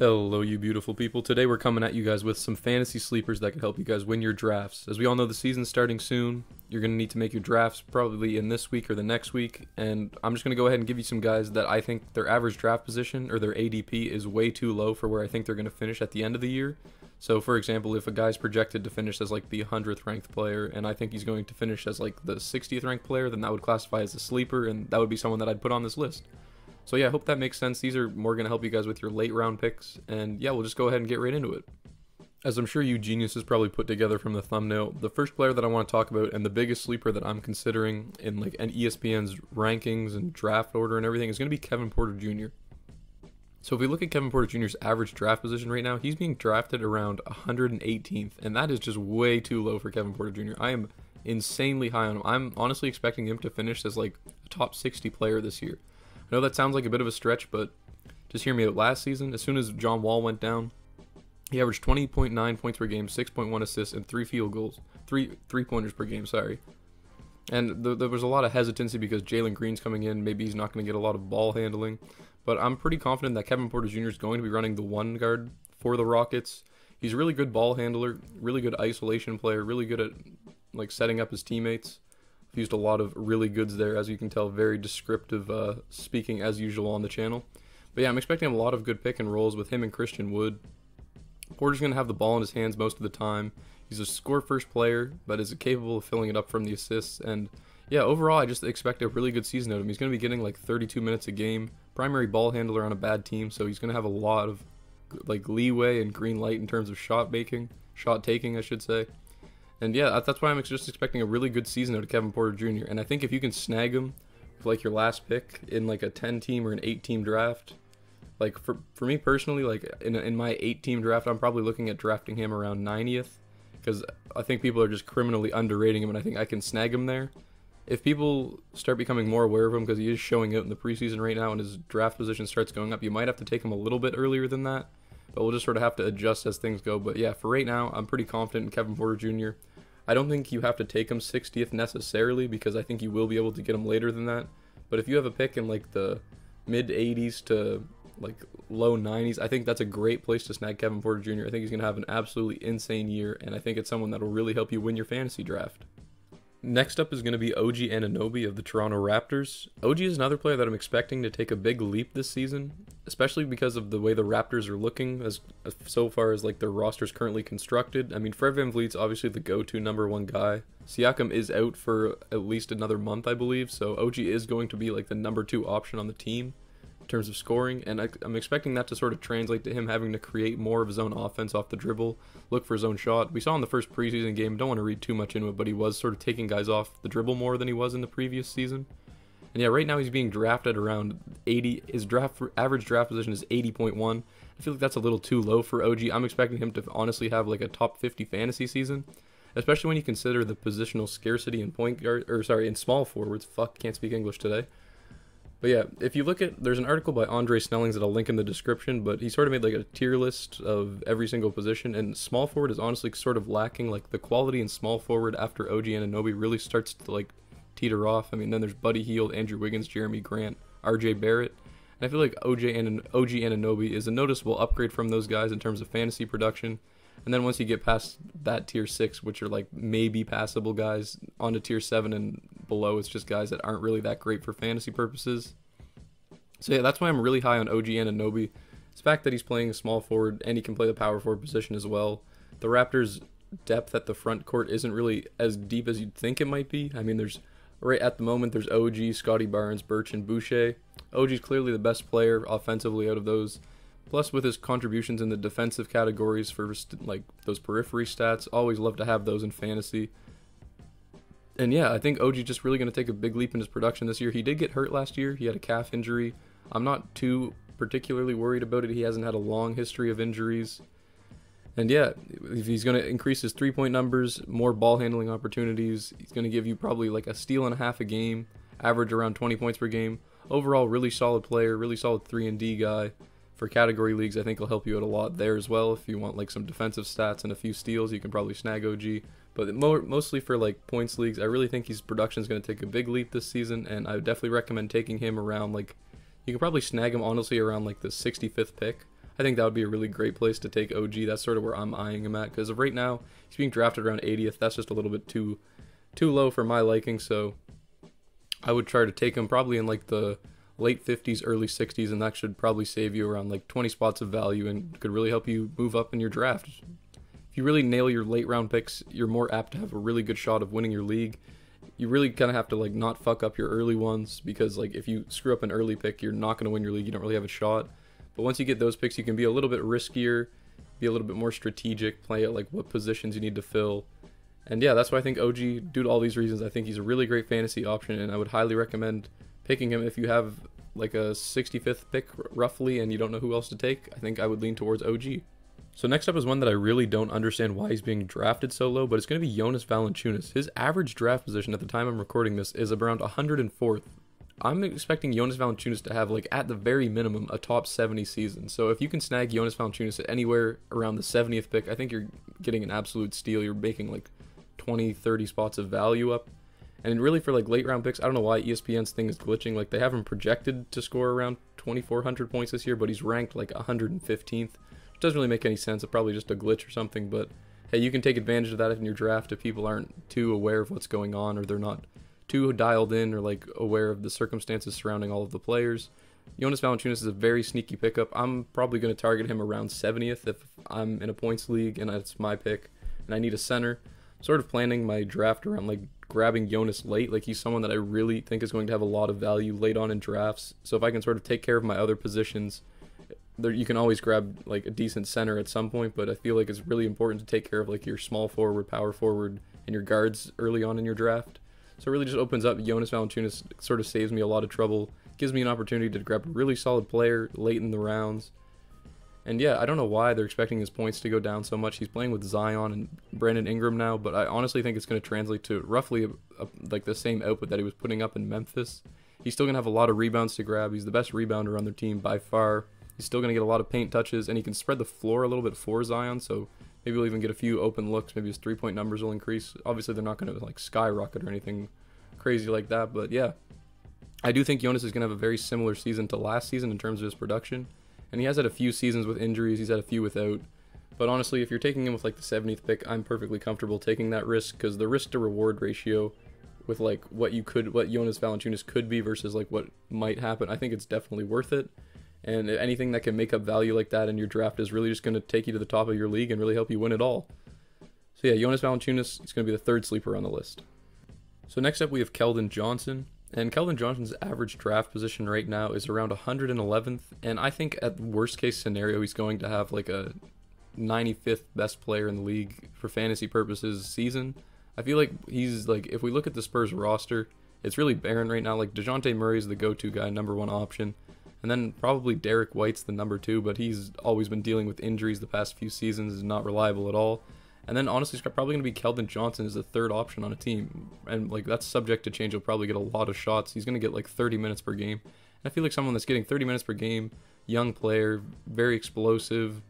Hello, you beautiful people. Today we're coming at you guys with some fantasy sleepers that can help you guys win your drafts. As we all know, the season's starting soon. You're going to need to make your drafts probably in this week or the next week. And I'm just going to go ahead and give you some guys that I think their average draft position or their ADP is way too low for where I think they're going to finish at the end of the year. So, for example, if a guy's projected to finish as like the 100th ranked player, and I think he's going to finish as like the 60th ranked player, then that would classify as a sleeper, and that would be someone that I'd put on this list. So yeah, I hope that makes sense. These are more going to help you guys with your late round picks. And yeah, we'll just go ahead and get right into it. As I'm sure you geniuses probably put together from the thumbnail, the first player that I want to talk about and the biggest sleeper that I'm considering in like an ESPN's rankings and draft order and everything is going to be Kevin Porter Jr. So if we look at Kevin Porter Jr.'s average draft position right now, he's being drafted around 118th, and that is just way too low for Kevin Porter Jr. I am insanely high on him. I'm honestly expecting him to finish as like a top 60 player this year. I know that sounds like a bit of a stretch, but just hear me out. Last season, as soon as John Wall went down, he averaged 20.9 points per game, 6.1 assists, and three field goals, three three pointers per game. Sorry. And th- there was a lot of hesitancy because Jalen Green's coming in. Maybe he's not going to get a lot of ball handling. But I'm pretty confident that Kevin Porter Jr. is going to be running the one guard for the Rockets. He's a really good ball handler, really good isolation player, really good at like setting up his teammates. I've used a lot of really goods there, as you can tell, very descriptive uh, speaking as usual on the channel. But yeah, I'm expecting a lot of good pick and rolls with him and Christian Wood. Porter's going to have the ball in his hands most of the time. He's a score first player, but is capable of filling it up from the assists. And yeah, overall, I just expect a really good season out of him. He's going to be getting like 32 minutes a game, primary ball handler on a bad team, so he's going to have a lot of like leeway and green light in terms of shot making, shot taking, I should say. And yeah, that's why I'm just expecting a really good season out of Kevin Porter Jr. And I think if you can snag him for like your last pick in like a 10 team or an 8 team draft, like for for me personally, like in in my 8 team draft, I'm probably looking at drafting him around 90th because I think people are just criminally underrating him, and I think I can snag him there. If people start becoming more aware of him because he is showing out in the preseason right now and his draft position starts going up, you might have to take him a little bit earlier than that. But we'll just sort of have to adjust as things go. But yeah, for right now, I'm pretty confident in Kevin Porter Jr. I don't think you have to take him 60th necessarily because I think you will be able to get him later than that. But if you have a pick in like the mid 80s to like low 90s, I think that's a great place to snag Kevin Porter Jr. I think he's going to have an absolutely insane year, and I think it's someone that will really help you win your fantasy draft. Next up is going to be OG Anunoby of the Toronto Raptors. OG is another player that I'm expecting to take a big leap this season, especially because of the way the Raptors are looking as, as so far as like their roster's currently constructed. I mean, Fred Van VanVleet's obviously the go-to number one guy. Siakam is out for at least another month, I believe, so OG is going to be like the number two option on the team in terms of scoring, and I, am expecting that to sort of translate to him having to create more of his own offense off the dribble, look for his own shot. We saw in the first preseason game, don't want to read too much into it, but he was sort of taking guys off the dribble more than he was in the previous season. And yeah, right now he's being drafted around 80. His draft average draft position is 80.1. I feel like that's a little too low for OG. I'm expecting him to honestly have like a top 50 fantasy season, especially when you consider the positional scarcity in point guard or sorry in small forwards. Fuck, can't speak English today. But yeah, if you look at there's an article by Andre Snellings that I'll link in the description, but he sort of made like a tier list of every single position, and small forward is honestly sort of lacking. Like the quality in small forward after OG Anunoby really starts to like teeter off. I mean, then there's Buddy Hield, Andrew Wiggins, Jerami Grant, RJ Barrett. And I feel like OJ and OG Anunoby is a noticeable upgrade from those guys in terms of fantasy production. And then once you get past that tier six, which are like maybe passable guys, onto tier seven and below, it's just guys that aren't really that great for fantasy purposes. So yeah, that's why I'm really high on OG Anunoby. It's the fact that he's playing a small forward and he can play the power forward position as well. The Raptors' depth at the front court isn't really as deep as you'd think it might be. I mean, there's right at the moment there's OG, Scottie Barnes, Birch, and Boucher. OG's clearly the best player offensively out of those. Plus, with his contributions in the defensive categories for like those periphery stats, always love to have those in fantasy. And yeah, I think OG just really going to take a big leap in his production this year. He did get hurt last year. He had a calf injury. I'm not too particularly worried about it. He hasn't had a long history of injuries. And yeah, if he's going to increase his three point numbers, more ball handling opportunities, he's going to give you probably like a steal and a half a game, average around 20 points per game. Overall, really solid player, really solid 3 and D guy for category leagues, I think he'll help you out a lot there as well. If you want like some defensive stats and a few steals, you can probably snag OG. But more, mostly for like points leagues, I really think his production is going to take a big leap this season, and I would definitely recommend taking him around like you can probably snag him honestly around like the 65th pick. I think that would be a really great place to take OG. That's sort of where I'm eyeing him at because of right now he's being drafted around 80th. That's just a little bit too too low for my liking. So I would try to take him probably in like the late 50s, early 60s, and that should probably save you around like 20 spots of value and could really help you move up in your draft. If you really nail your late round picks, you're more apt to have a really good shot of winning your league. You really kind of have to like not fuck up your early ones because like if you screw up an early pick, you're not going to win your league. You don't really have a shot. But once you get those picks, you can be a little bit riskier, be a little bit more strategic, play at like what positions you need to fill. And yeah, that's why I think OG, due to all these reasons, I think he's a really great fantasy option, and I would highly recommend picking him if you have like a 65th pick roughly and you don't know who else to take. I think I would lean towards OG. So next up is one that I really don't understand why he's being drafted so low, but it's going to be Jonas Valanciunas. His average draft position at the time I'm recording this is around 104th. I'm expecting Jonas Valanciunas to have like at the very minimum a top 70 season. So if you can snag Jonas Valanciunas at anywhere around the 70th pick, I think you're getting an absolute steal. You're making like 20, 30 spots of value up. And really for like late round picks, I don't know why ESPN's thing is glitching. Like they have him projected to score around 2400 points this year, but he's ranked like 115th. It doesn't really make any sense. It's probably just a glitch or something, but hey, you can take advantage of that in your draft if people aren't too aware of what's going on or they're not too dialed in or like aware of the circumstances surrounding all of the players. Jonas Valanciunas is a very sneaky pickup. I'm probably going to target him around 70th if I'm in a points league and it's my pick and I need a center. Sort of planning my draft around like grabbing Jonas late. Like he's someone that I really think is going to have a lot of value late on in drafts. So if I can sort of take care of my other positions, there you can always grab like a decent center at some point. But I feel like it's really important to take care of like your small forward, power forward, and your guards early on in your draft. So it really just opens up. Jonas Valanciunas sort of saves me a lot of trouble. Gives me an opportunity to grab a really solid player late in the rounds. And yeah, I don't know why they're expecting his points to go down so much. He's playing with Zion and Brandon Ingram now, but I honestly think it's going to translate to roughly a, a, like the same output that he was putting up in Memphis. He's still going to have a lot of rebounds to grab. He's the best rebounder on their team by far. He's still going to get a lot of paint touches, and he can spread the floor a little bit for Zion, so maybe he'll even get a few open looks. Maybe his three point numbers will increase. Obviously, they're not going to like skyrocket or anything crazy like that, but yeah. I do think Jonas is going to have a very similar season to last season in terms of his production and he has had a few seasons with injuries. He's had a few without. But honestly, if you're taking him with like the 70th pick, I'm perfectly comfortable taking that risk because the risk to reward ratio with like what you could, what Jonas Valanciunas could be versus like what might happen, I think it's definitely worth it. And anything that can make up value like that in your draft is really just going to take you to the top of your league and really help you win it all. So yeah, Jonas Valanciunas is going to be the third sleeper on the list. So next up we have Keldon Johnson. And Keldon Johnson's average draft position right now is around 111th, and I think at worst case scenario he's going to have like a 95th best player in the league for fantasy purposes season. I feel like he's like if we look at the Spurs roster, it's really barren right now. Like Dejounte Murray is the go-to guy, number one option, and then probably Derrick White's the number two, but he's always been dealing with injuries the past few seasons, is not reliable at all. And then honestly, it's probably going to be Keldon Johnson as the third option on a team. And like that's subject to change. He'll probably get a lot of shots. He's going to get like 30 minutes per game. And I feel like someone that's getting 30 minutes per game, young player, very explosive.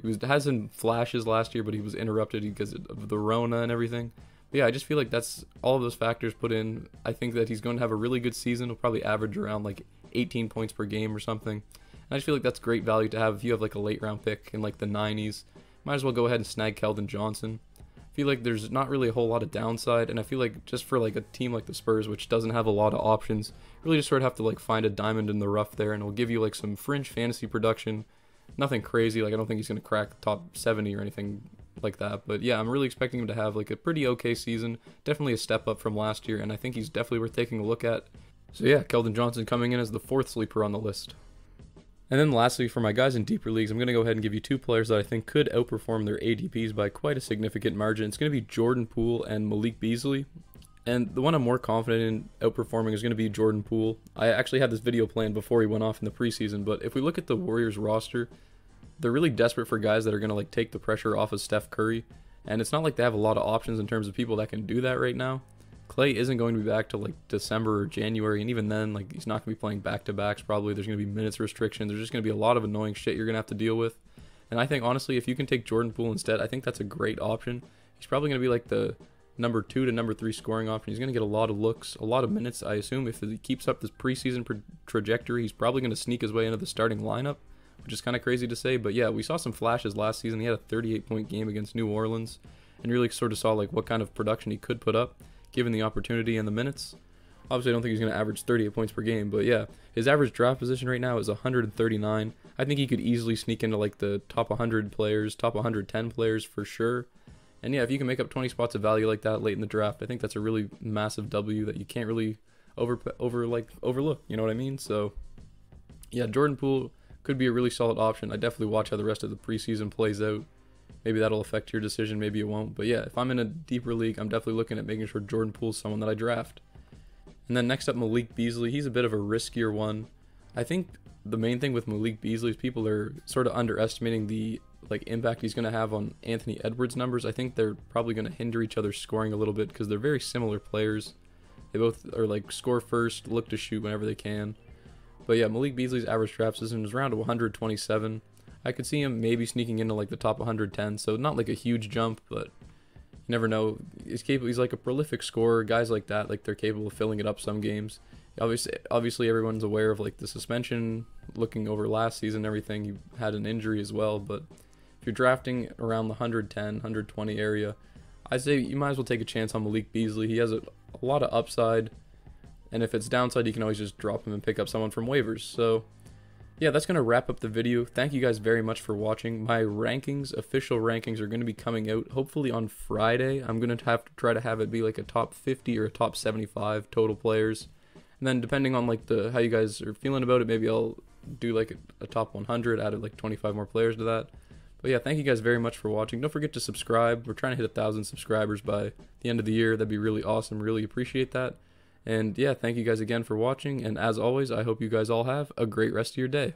He was has some flashes last year, but he was interrupted because of the Rona and everything. But yeah, I just feel like that's all of those factors put in. I think that he's going to have a really good season. He'll probably average around like 18 points per game or something. And I just feel like that's great value to have if you have like a late round pick in like the 90s might as well go ahead and snag Keldon Johnson. I feel like there's not really a whole lot of downside, and I feel like just for like a team like the Spurs, which doesn't have a lot of options, really just sort of have to like find a diamond in the rough there, and it'll give you like some fringe fantasy production. Nothing crazy, like I don't think he's gonna crack top 70 or anything like that, but yeah, I'm really expecting him to have like a pretty okay season. Definitely a step up from last year, and I think he's definitely worth taking a look at. So yeah, Keldon Johnson coming in as the fourth sleeper on the list. And then lastly, for my guys in deeper leagues, I'm going to go ahead and give you two players that I think could outperform their ADPs by quite a significant margin. It's going to be Jordan Poole and Malik Beasley. And the one I'm more confident in outperforming is going to be Jordan Poole. I actually had this video planned before he went off in the preseason, but if we look at the Warriors roster, they're really desperate for guys that are going to like take the pressure off of Steph Curry. And it's not like they have a lot of options in terms of people that can do that right now. Klay isn't going to be back till like December or January, and even then, like he's not going to be playing back to backs. Probably there's going to be minutes restrictions. There's just going to be a lot of annoying shit you're going to have to deal with. And I think honestly, if you can take Jordan Poole instead, I think that's a great option. He's probably going to be like the number two to number three scoring option. He's going to get a lot of looks, a lot of minutes. I assume if he keeps up this preseason trajectory, he's probably going to sneak his way into the starting lineup, which is kind of crazy to say. But yeah, we saw some flashes last season. He had a 38 point game against New Orleans, and really sort of saw like what kind of production he could put up given the opportunity and the minutes. Obviously, I don't think he's going to average 38 points per game, but yeah, his average draft position right now is 139. I think he could easily sneak into like the top 100 players, top 110 players for sure. And yeah, if you can make up 20 spots of value like that late in the draft, I think that's a really massive W that you can't really over over like overlook. You know what I mean? So yeah, Jordan Poole could be a really solid option. I definitely watch how the rest of the preseason plays out. Maybe that'll affect your decision, maybe it won't. But yeah, if I'm in a deeper league, I'm definitely looking at making sure Jordan Poole's someone that I draft. And then next up, Malik Beasley. He's a bit of a riskier one. I think the main thing with Malik Beasley is people are sort of underestimating the like impact he's going to have on Anthony Edwards' numbers. I think they're probably going to hinder each other's scoring a little bit because they're very similar players. They both are like score first, look to shoot whenever they can. But yeah, Malik Beasley's average draft position is around 127. I could see him maybe sneaking into like the top 110, so not like a huge jump, but you never know. He's capable. He's like a prolific scorer. Guys like that, like they're capable of filling it up some games. Obviously, obviously everyone's aware of like the suspension. Looking over last season, everything he had an injury as well. But if you're drafting around the 110, 120 area, I say you might as well take a chance on Malik Beasley. He has a, a lot of upside, and if it's downside, you can always just drop him and pick up someone from waivers. So yeah, that's going to wrap up the video. Thank you guys very much for watching. My rankings, official rankings, are going to be coming out hopefully on Friday. I'm going to have to try to have it be like a top 50 or a top 75 total players. And then depending on like the how you guys are feeling about it, maybe I'll do like a, a top 100, add like 25 more players to that. But yeah, thank you guys very much for watching. Don't forget to subscribe. We're trying to hit a thousand subscribers by the end of the year. That'd be really awesome. Really appreciate that. And yeah, thank you guys again for watching. And as always, I hope you guys all have a great rest of your day.